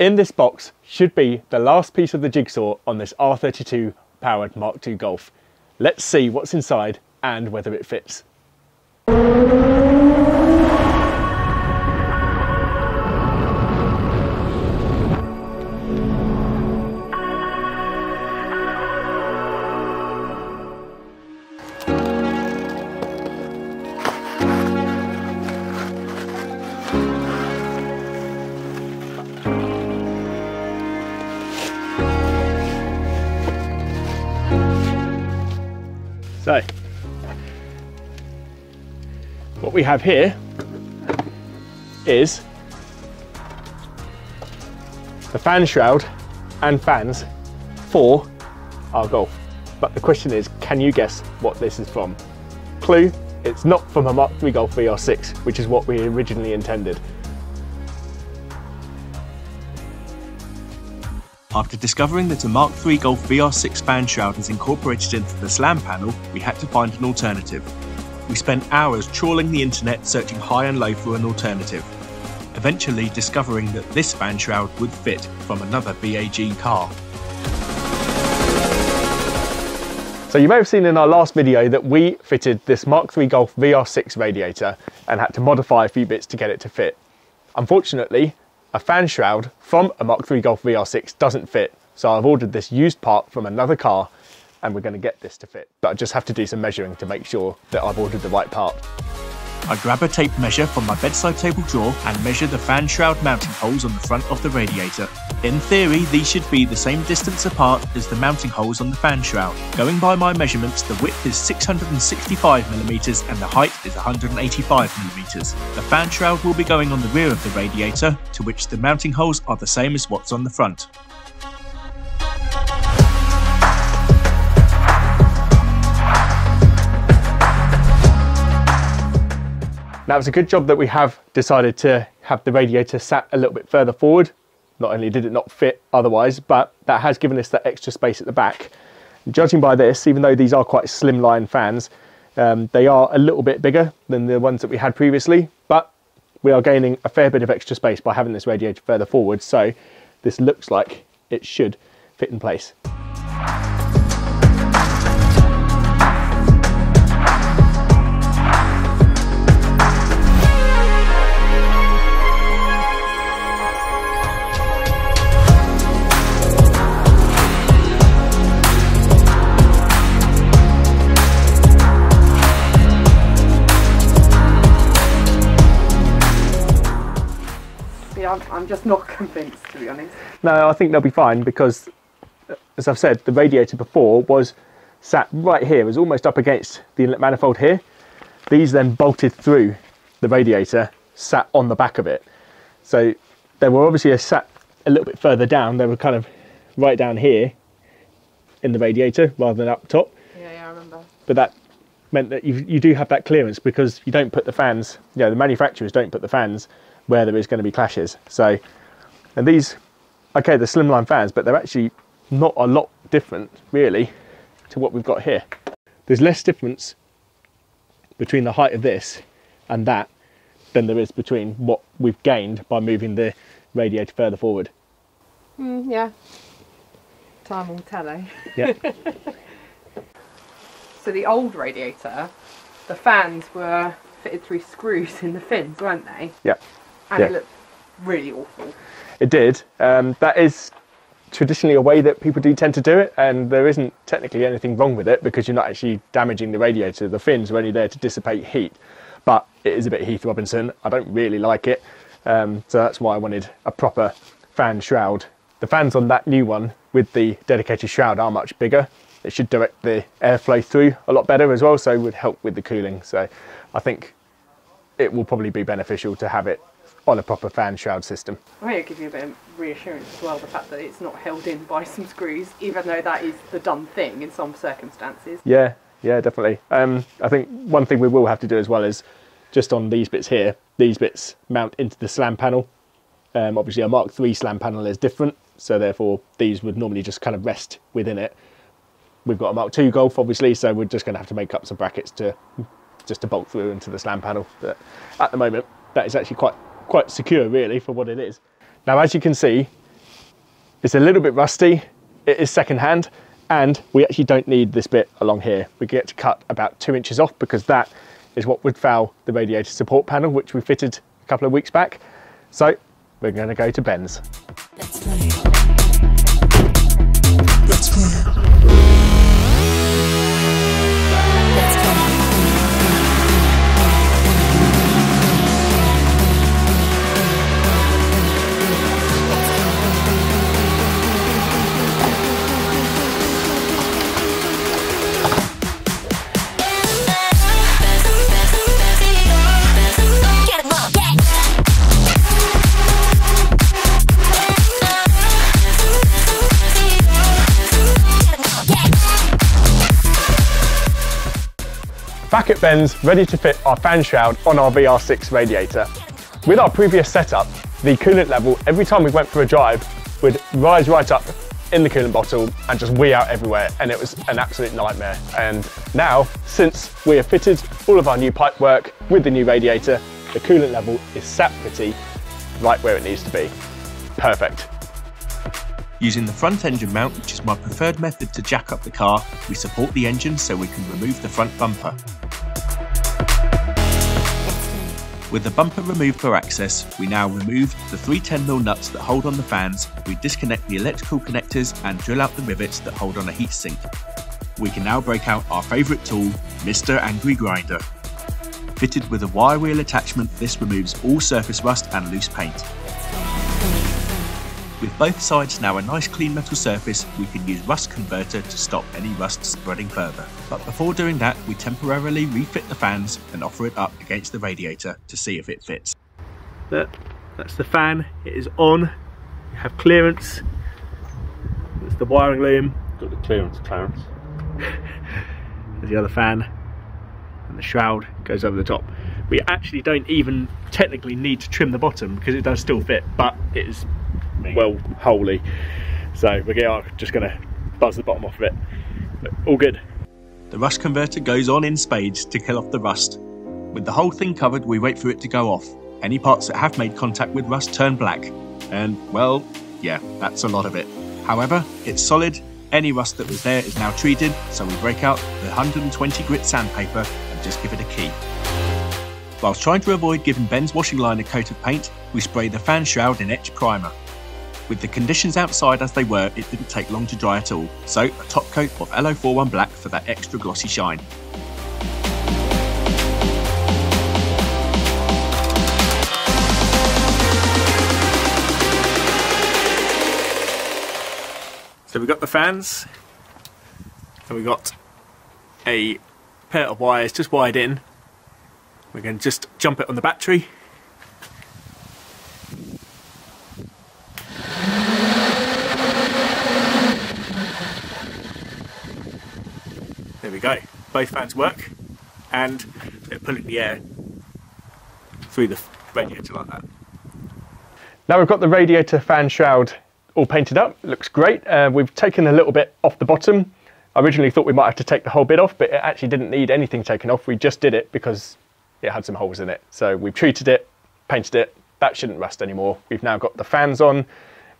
In this box should be the last piece of the jigsaw on this R32 powered Mark II Golf. Let's see what's inside and whether it fits. So, what we have here is the fan shroud and fans for our Golf. But the question is, can you guess what this is from? Clue, it's not from a Mark III Golf VR6, which is what we originally intended. After discovering that a Mark III Golf VR6 fan shroud is incorporated into the SLAM panel, we had to find an alternative. We spent hours trawling the internet searching high and low for an alternative, eventually discovering that this fan shroud would fit from another VAG car. So you may have seen in our last video that we fitted this Mark III Golf VR6 radiator and had to modify a few bits to get it to fit. Unfortunately, a fan shroud from a Mark III Golf VR6 doesn't fit. So I've ordered this used part from another car and we're to get this to fit. But I just have to do some measuring to make sure that I've ordered the right part. I grab a tape measure from my bedside table drawer and measure the fan shroud mounting holes on the front of the radiator. In theory, these should be the same distance apart as the mounting holes on the fan shroud. Going by my measurements, the width is 665mm and the height is 185mm. The fan shroud will be going on the rear of the radiator, to which the mounting holes are the same as what's on the front. Now it's a good job that we have decided to have the radiator sat a little bit further forward. Not only did it not fit otherwise, but that has given us that extra space at the back. Judging by this, even though these are quite slimline fans, um, they are a little bit bigger than the ones that we had previously, but we are gaining a fair bit of extra space by having this radiator further forward. So this looks like it should fit in place. I'm, I'm just not convinced, to be honest. No, I think they'll be fine because, as I've said, the radiator before was sat right here, it was almost up against the inlet manifold here. These then bolted through the radiator, sat on the back of it. So they were obviously a sat a little bit further down. They were kind of right down here in the radiator rather than up top. Yeah, yeah, I remember. But that meant that you, you do have that clearance because you don't put the fans, you know, the manufacturers don't put the fans where there is going to be clashes. So, and these, okay, they're slimline fans, but they're actually not a lot different really to what we've got here. There's less difference between the height of this and that than there is between what we've gained by moving the radiator further forward. Mm, yeah. Time will tell, eh? Yeah. So the old radiator, the fans were fitted through screws in the fins, weren't they? yeah. And Yeah. it looked really awful. It did. Um, that is traditionally a way that people do tend to do it, and there isn't technically anything wrong with it because you're not actually damaging the radiator. The fins are only there to dissipate heat, but it is a bit Heath Robinson. I don't really like it, um, so that's why I wanted a proper fan shroud. The fans on that new one with the dedicated shroud are much bigger. It should direct the airflow through a lot better as well, so it would help with the cooling. So I think it will probably be beneficial to have it on a proper fan shroud system. I think it gives give you a bit of reassurance as well, the fact that it's not held in by some screws, even though that is the done thing in some circumstances. Yeah, yeah, definitely. Um, I think one thing we will have to do as well is just on these bits here, these bits mount into the slam panel. Um, obviously, a Mark III slam panel is different, so therefore these would normally just kind of rest within it. We've got a Mark II Golf, obviously, so we're just going to have to make up some brackets to just to bolt through into the slam panel. But at the moment, that is actually quite quite secure, really, for what it is. Now, as you can see, It's a little bit rusty. It is secondhand and we actually don't need this bit along here. We get to cut about two inches off because that is what would foul the radiator support panel, which we fitted a couple of weeks back. So we're going to go to Ben's. Back at Ben's, ready to fit our fan shroud on our VR6 radiator. With our previous setup, the coolant level, every time we went for a drive, would rise right up in the coolant bottle and just wee out everywhere, and it was an absolute nightmare. And now, since we have fitted all of our new pipe work with the new radiator, the coolant level is sat pretty right where it needs to be. Perfect. Using the front engine mount, which is my preferred method to jack up the car, we support the engine so we can remove the front bumper. With the bumper removed for access, we now remove the three 10mm nuts that hold on the fans, we disconnect the electrical connectors and drill out the rivets that hold on a heatsink. We can now break out our favourite tool, Mr. Angry Grinder. Fitted with a wire wheel attachment, this removes all surface rust and loose paint. With both sides now a nice clean metal surface, we can use rust converter to stop any rust spreading further. But before doing that, we temporarily refit the fans and offer it up against the radiator to see if it fits. That, that's the fan, it is on, you have clearance, there's the wiring loom, Got the clearance, Clarence. there's the other fan, and the shroud goes over the top. We actually don't even technically need to trim the bottom because it does still fit, but it is well holey. So we're just going to buzz the bottom off of it. All good. The rust converter goes on in spades to kill off the rust. With the whole thing covered, we wait for it to go off. Any parts that have made contact with rust turn black. And, well, yeah, that's a lot of it. However, it's solid, any rust that was there is now treated, so we break out the 120 grit sandpaper and just give it a key. Whilst trying to avoid giving Ben's washing line a coat of paint, we spray the fan shroud in etch primer. With the conditions outside as they were, it didn't take long to dry at all, so a top coat of L041 black for that extra glossy shine. So we've got the fans, and we've got a pair of wires just wired in. We're going to just jump it on the battery. Go. Both fans work, and they're pulling the air through the radiator like that. Now we've got the radiator fan shroud all painted up, it looks great. Uh, we've taken a little bit off the bottom. I originally thought we might have to take the whole bit off, but it actually didn't need anything taken off. We just did it because it had some holes in it. So we've treated it, painted it, that shouldn't rust anymore. We've now got the fans on,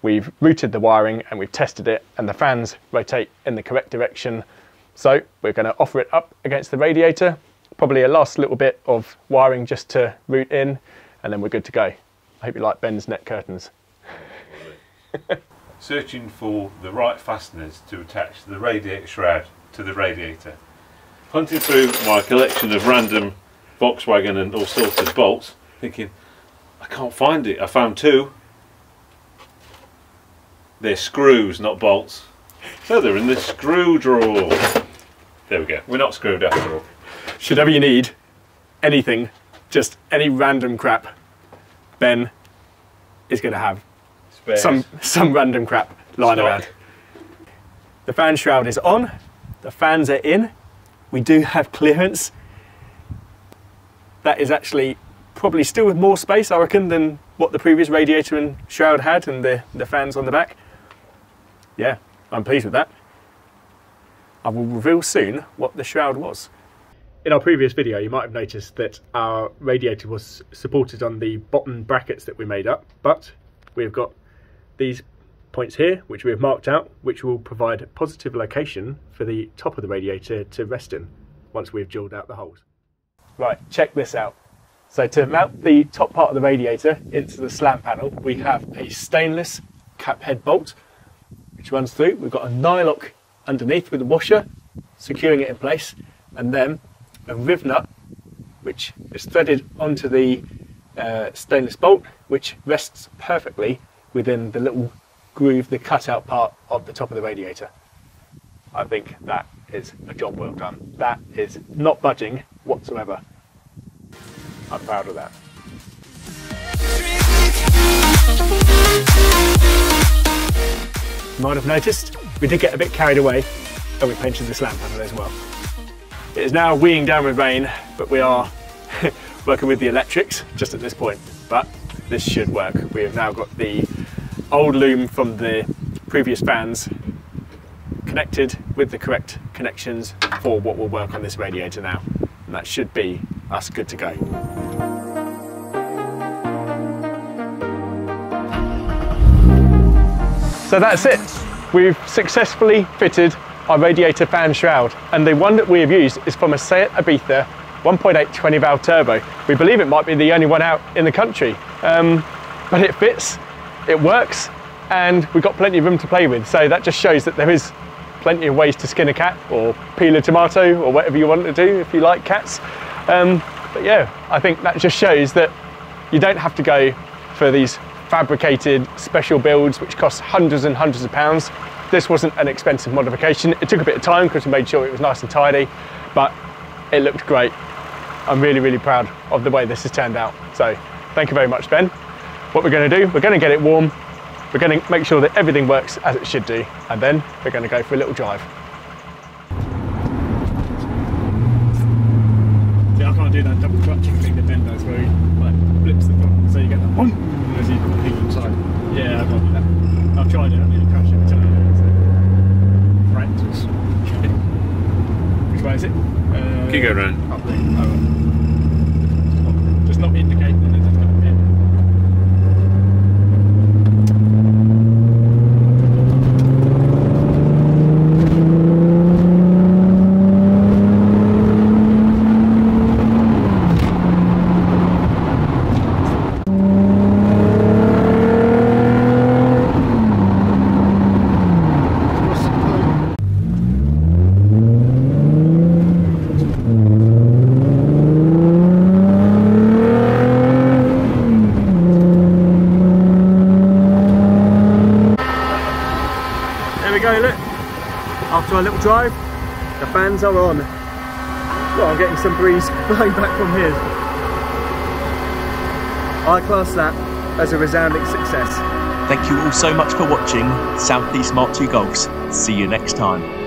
we've routed the wiring and we've tested it and the fans rotate in the correct direction. So we're going to offer it up against the radiator, probably a last little bit of wiring just to route in and then we're good to go. I hope you like Ben's net curtains. Searching for the right fasteners to attach the radiator shroud to the radiator. Hunting through my collection of random Volkswagen and all sorts of bolts, thinking, I can't find it. I found two. They're screws, not bolts. So they're in the screw drawer. There we go. We're not screwed after all. Should ever you need anything, just any random crap, Ben is going to have Spares. some some random crap lying Stock. around. The fan shroud is on. The fans are in. We do have clearance. That is actually probably still with more space, I reckon, than what the previous radiator and shroud had, and the the fans on the back. Yeah, I'm pleased with that. I will reveal soon what the shroud was. In our previous video, you might have noticed that our radiator was supported on the bottom brackets that we made up, but we've got these points here, which we have marked out, which will provide a positive location for the top of the radiator to rest in once we've drilled out the holes. Right, check this out. So to mount the top part of the radiator into the slam panel, we have a stainless cap head bolt which runs through. We've got a nylock underneath with a washer securing it in place, and then a riv nut which is threaded onto the uh, stainless bolt, which rests perfectly within the little groove, the cutout part of the top of the radiator. I think that is a job well done. That is not budging whatsoever. I'm proud of that. You might have noticed we did get a bit carried away and we painted the slam panel as well. It is now weeing down with rain, but we are working with the electrics just at this point. But this should work. We have now got the old loom from the previous fans connected with the correct connections for what will work on this radiator now. And that should be us good to go. So that's it. We've successfully fitted our radiator fan shroud and the one that we have used is from a Seat Ibiza 1.8 20 valve turbo. We believe it might be the only one out in the country, um, but it fits, it works, and we've got plenty of room to play with. So that just shows that there is plenty of ways to skin a cat or peel a tomato or whatever you want to do if you like cats. Um, but yeah, I think that just shows that you don't have to go for these fabricated special builds which cost hundreds and hundreds of pounds. This wasn't an expensive modification. It took a bit of time because we made sure it was nice and tidy, but it looked great. I'm really, really proud of the way this has turned out. So thank you very much, Ben. What we're going to do, we're going to get it warm. We're going to make sure that everything works as it should do, and then we're going to go for a little drive. See, I can't do that double clutching thing that Ben does where he like flips the foot so you get that one as you peek inside. Yeah, I can't do that. I've tried it, I nearly crashed every time. So. Practice. Which way is it? Uh, Can you go round? Up there. Oh, right. Just not indicating that it's got a pin. There we go, look. After our little drive, the fans are on. Well, I'm getting some breeze blowing back from here. I class that as a resounding success. Thank you all so much for watching Southeast Mark II Golfs. See you next time.